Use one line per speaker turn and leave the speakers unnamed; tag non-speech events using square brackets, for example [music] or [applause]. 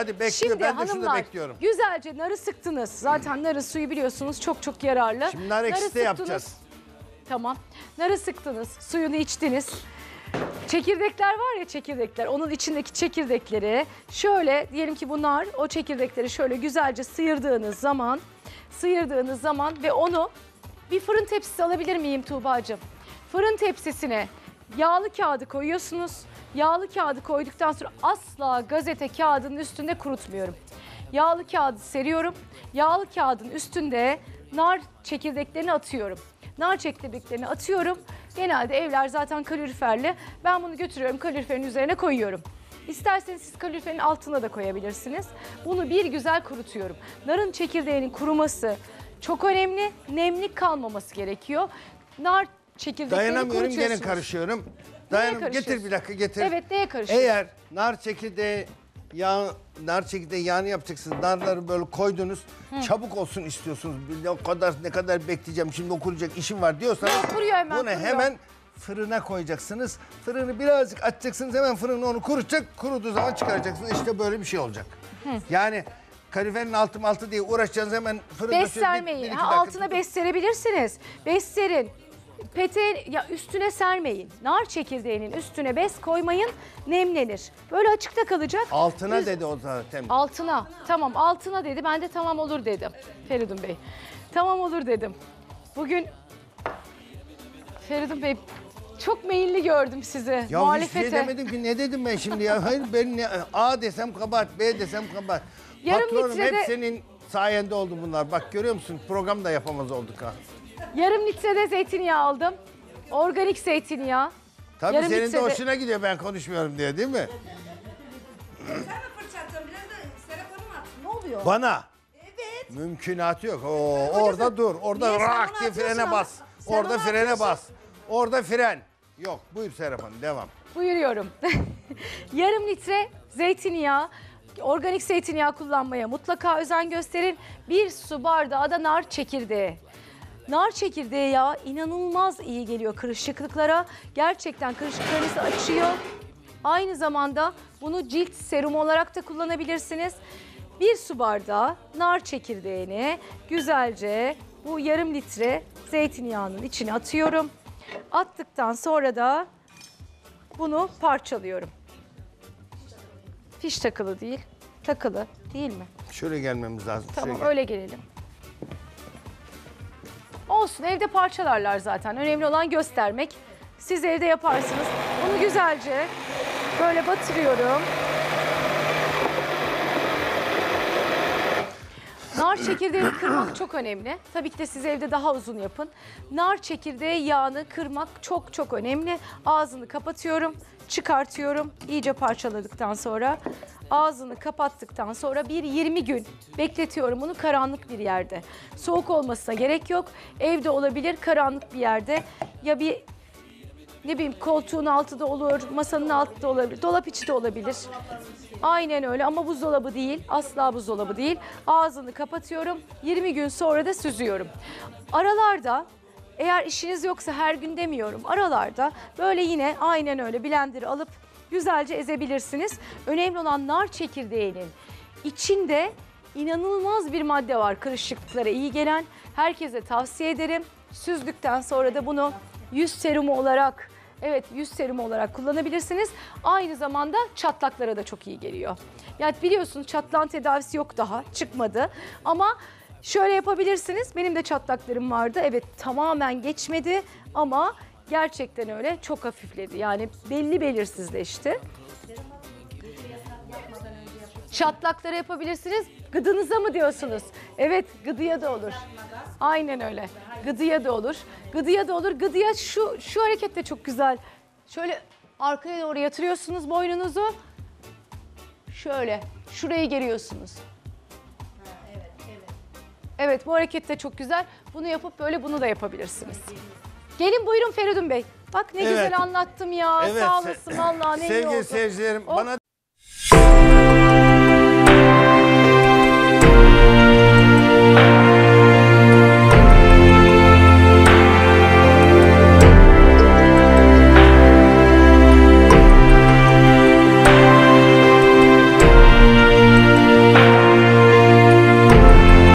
Hadi.
Şimdi
ben de şurada
hanımlar
bekliyorum.
güzelce narı sıktınız. Zaten narın suyu biliyorsunuz çok çok yararlı.
Şimdi nar ekşisi de
sıktınız.
yapacağız.
Tamam. Narı sıktınız, suyunu içtiniz. Çekirdekler var ya çekirdekler. Onun içindeki çekirdekleri şöyle diyelim ki bu nar o çekirdekleri şöyle güzelce sıyırdığınız zaman sıyırdığınız zaman ve onu bir fırın tepsisi alabilir miyim Tuğba'cığım? Fırın tepsisine yağlı kağıdı koyuyorsunuz. Yağlı kağıdı koyduktan sonra asla gazete kağıdının üstünde kurutmuyorum. Yağlı kağıdı seriyorum. Yağlı kağıdın üstünde nar çekirdeklerini atıyorum. Nar çekirdeklerini atıyorum. Genelde evler zaten kaloriferli. Ben bunu götürüyorum kaloriferin üzerine koyuyorum. İsterseniz siz kaloriferin altına da koyabilirsiniz. Bunu bir güzel kurutuyorum. Narın çekirdeğinin kuruması çok önemli. Nemli kalmaması gerekiyor. Nar çekirdeklerini
Dayanamıyorum gene
kurutuyorsunuz.
karışıyorum. Dayanam getir
karışıyorsun?
bir dakika getir.
Evet neye karışıyorsun?
Eğer nar çekirdeği yağ, nar çekirdeği yağını yapacaksınız. Narları böyle koydunuz. Çabuk olsun istiyorsunuz. Bir de O kadar ne kadar bekleyeceğim şimdi okuracak işim var diyorsanız.
Yok, kuruyor hemen,
Bunu
kuruyor.
hemen fırına koyacaksınız. Fırını birazcık açacaksınız. Hemen fırını onu kurutacak. Kuruduğu zaman çıkaracaksınız. İşte böyle bir şey olacak. Yani kaliferin altı altı diye uğraşacaksınız hemen fırında şöyle bir- bir iki
Ha,
dakika
altına bez serebilirsiniz. Bez Peteğin ya üstüne sermeyin. Nar çekirdeğinin üstüne bez koymayın. Nemlenir. Böyle açıkta kalacak.
Altına
Üst-
dedi o zaten.
Altına. Tamam altına dedi. Ben de tamam olur dedim. Feridun Bey. Tamam olur dedim. Bugün Feridun Bey çok meyilli gördüm sizi.
Ya hiçbir
muhalefete.
şey demedim ki ne dedim ben şimdi ya? Hayır ben ne, A desem kabahat, B desem kabahat.
Yarım
Patronum
litrede-
hep senin sayende oldu bunlar. Bak görüyor musun program da yapamaz olduk ha.
Yarım litrede zeytinyağı aldım. Organik zeytinyağı.
Tabii
Yarım
senin de
litrede-
hoşuna gidiyor ben konuşmuyorum diye değil mi?
Sen mi fırçalayacaksın? Biraz da Serap Hanım at. Ne oluyor?
Bana.
Evet.
Mümkünatı yok. Oo, orada dur. Orada
Niye sen
rak diye
atıyorsun
frene
ama?
bas.
Sen
Orada
onu
frene
atıyorsun.
bas. Orada fren. Yok buyur Serap Hanım devam.
Buyuruyorum. [laughs] Yarım litre zeytinyağı, organik zeytinyağı kullanmaya mutlaka özen gösterin. Bir su bardağı da nar çekirdeği. Nar çekirdeği yağı inanılmaz iyi geliyor kırışıklıklara. Gerçekten kırışıklarınızı açıyor. Aynı zamanda bunu cilt serumu olarak da kullanabilirsiniz. Bir su bardağı nar çekirdeğini güzelce bu yarım litre zeytinyağının içine atıyorum. Attıktan sonra da bunu parçalıyorum. Fiş takılı değil, takılı değil mi?
Şöyle gelmemiz lazım.
Tamam
şöyle gel.
öyle gelelim. Olsun evde parçalarlar zaten. Önemli olan göstermek. Siz evde yaparsınız. Bunu güzelce böyle batırıyorum. Çekirdeğini kırmak çok önemli. Tabii ki de siz evde daha uzun yapın. Nar çekirdeği yağını kırmak çok çok önemli. Ağzını kapatıyorum, çıkartıyorum. İyice parçaladıktan sonra ağzını kapattıktan sonra bir 20 gün bekletiyorum bunu karanlık bir yerde. Soğuk olmasına gerek yok. Evde olabilir karanlık bir yerde. Ya bir ne bileyim koltuğun altı da olur, masanın altı da olabilir, dolap içi de olabilir. Aynen öyle ama buzdolabı değil, asla buzdolabı değil. Ağzını kapatıyorum, 20 gün sonra da süzüyorum. Aralarda eğer işiniz yoksa her gün demiyorum, aralarda böyle yine aynen öyle blender'ı alıp güzelce ezebilirsiniz. Önemli olan nar çekirdeğinin içinde inanılmaz bir madde var kırışıklıklara iyi gelen. Herkese tavsiye ederim. Süzdükten sonra da bunu yüz serumu olarak evet yüz serumu olarak kullanabilirsiniz. Aynı zamanda çatlaklara da çok iyi geliyor. Yani biliyorsunuz çatlağın tedavisi yok daha çıkmadı ama şöyle yapabilirsiniz. Benim de çatlaklarım vardı. Evet tamamen geçmedi ama gerçekten öyle çok hafifledi. Yani belli belirsizleşti. Çatlakları yapabilirsiniz. Gıdınıza mı diyorsunuz? Evet, gıdıya da olur. Aynen öyle. Gıdıya da olur. Gıdıya da olur. Gıdıya şu şu hareket de çok güzel. Şöyle arkaya doğru yatırıyorsunuz boynunuzu. Şöyle şurayı geriyorsunuz. Evet bu hareket de çok güzel. Bunu yapıp böyle bunu da yapabilirsiniz. Gelin buyurun Feridun Bey. Bak ne
Evet.
güzel anlattım ya.
Evet,
Sağ
se-
olasın vallahi ne iyi
Sevgili
oldu.
seyircilerim
Oh.
bana